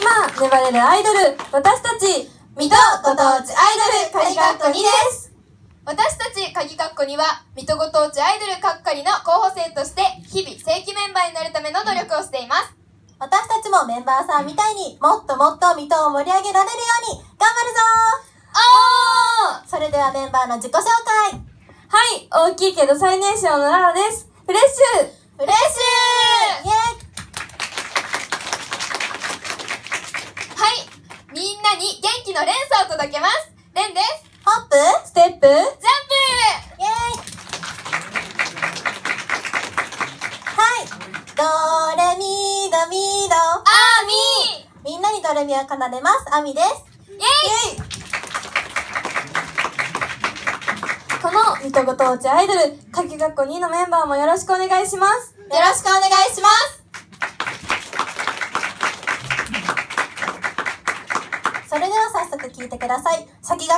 粘れるアイドル、私たち、水戸ご当地アイドル、鍵かっこ2です。私たち、鍵かっこには、水戸ご当地アイドルかっかりの候補生として、日々正規メンバーになるための努力をしています。私たちもメンバーさんみたいにもっともっと水戸を盛り上げられるように頑張るぞおーそれではメンバーの自己紹介はい、大きいけど最年少のララです。フレッシュフレッシュイエはい。みんなに元気の連鎖を届けます。レンです。ーホップステップ。ジャンプイエーイ。はい。ドレミドミド。あーみみんなにドレミを奏でます。アミです。ーイ！ェイ。この水戸ご当地アイドル、鍵学校2のメンバーもよろしくお願いします。よろしくお願いしますそれでは早速聞いてください。先駆け